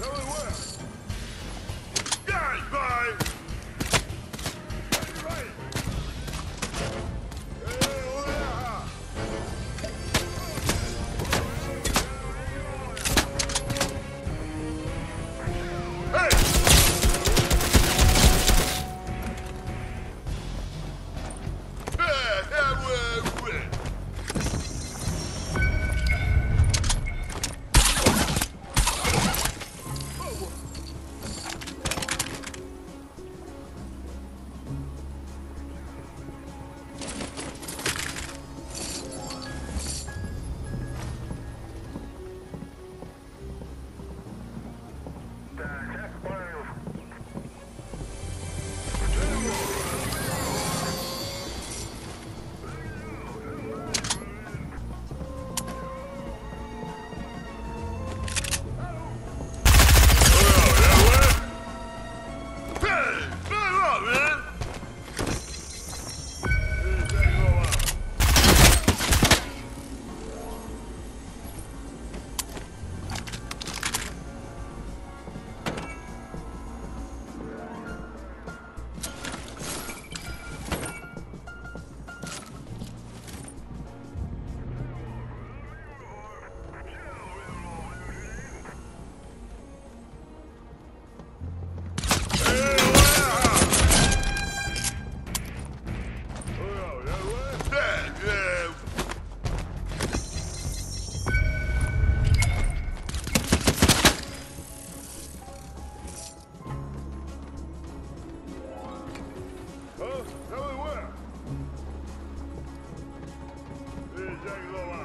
Really works. lower.